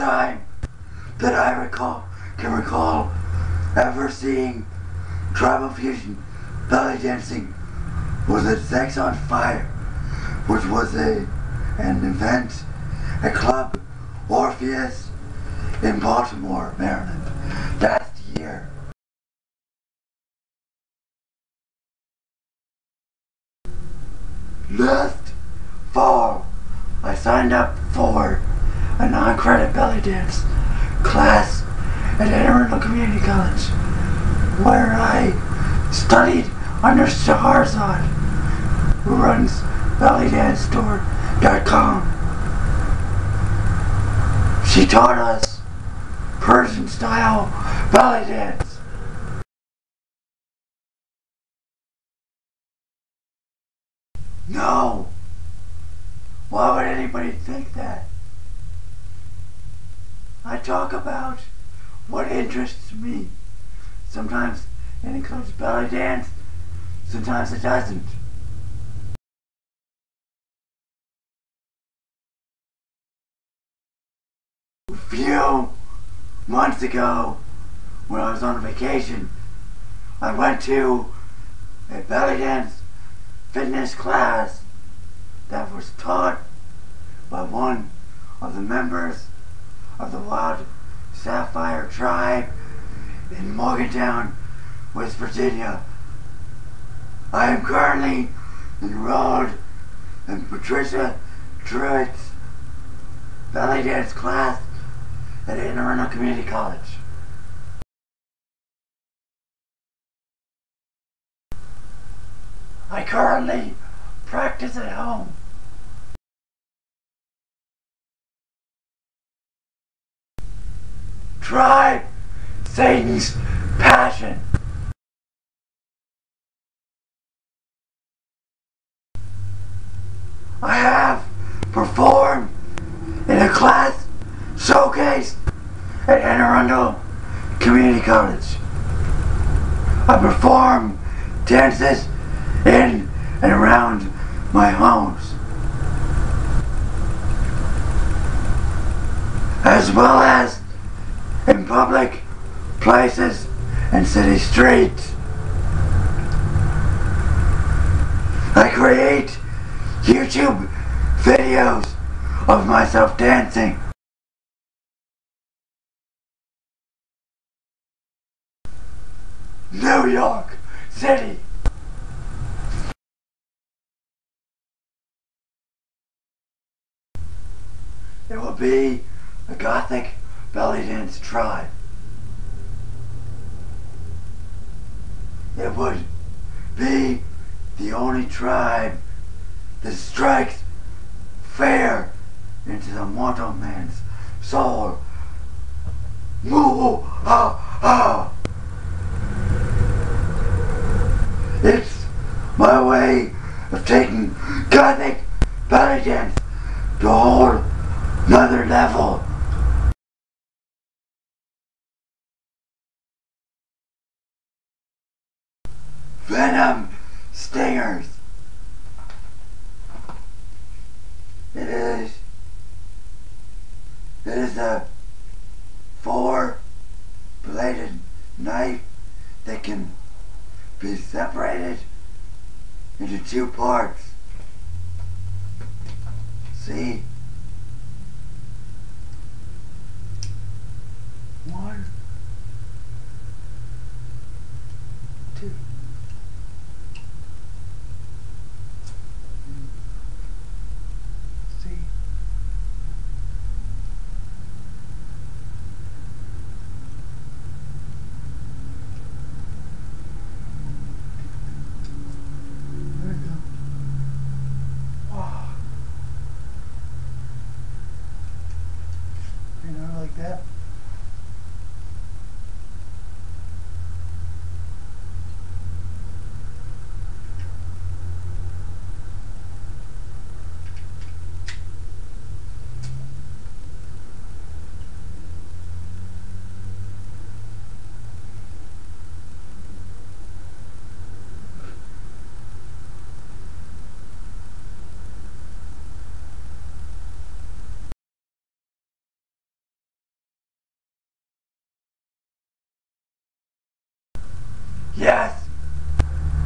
time that I recall can recall ever seeing tribal fusion belly dancing was at Sex on Fire, which was a an event, a club, Orpheus, in Baltimore, Maryland, last year. Last fall, I signed up for a non-credit belly dance class at Anne Arundel Community College, where I studied under Shahrazad, who runs bellydancestore.com. She taught us Persian style belly dance. No! Why would anybody think that? Talk about what interests me. Sometimes it includes belly dance, sometimes it doesn't. A few months ago, when I was on vacation, I went to a belly dance fitness class that was taught by one of the members of the Wild Sapphire Tribe in Morgantown, West Virginia. I am currently enrolled in Patricia Druitt's belly dance class at Anne Arundel Community College. I currently practice at home. Tribe Satan's passion. I have performed in a class showcase at Anne Arundel Community College. I perform dances in and around my homes. As well as public places and city streets. I create YouTube videos of myself dancing. New York City. It will be a gothic belly dance tribe. It would be the only tribe that strikes fear into the mortal man's soul. Ha ha. It's my way of taking gothic belly dance to a whole another level. Venom Stingers. It is. It is a four bladed knife that can be separated into two parts. See? One, two. See? There we go. Oh. You know, like that.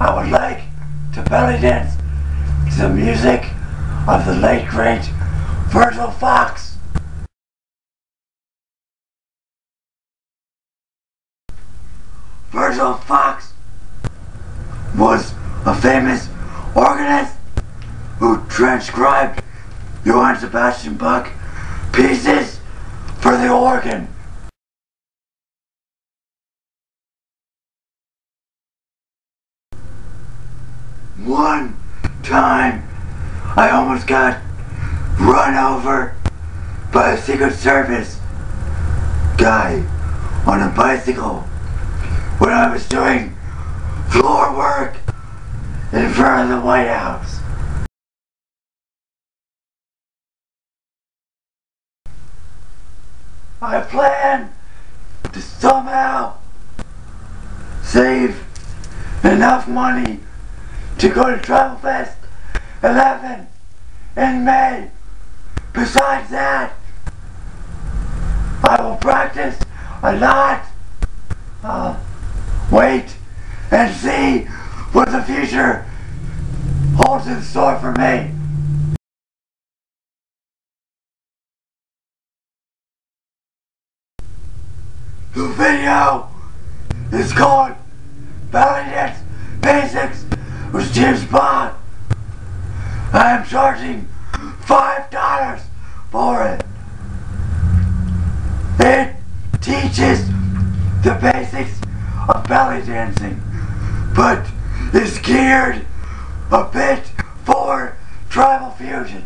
I would like to belly dance to the music of the late great Virgil Fox. Virgil Fox was a famous organist who transcribed Johann Sebastian Bach pieces for the organ. One time, I almost got run over by a Secret Service guy on a bicycle when I was doing floor work in front of the White House. I plan to somehow save enough money to go to Tribal Fest 11 in May. Besides that, I will practice a lot. Uh, wait and see what the future holds in store for me. The video is called Belly Basics with James Bach. I am charging five dollars for it. It teaches the basics of belly dancing, but is geared a bit for tribal fusion.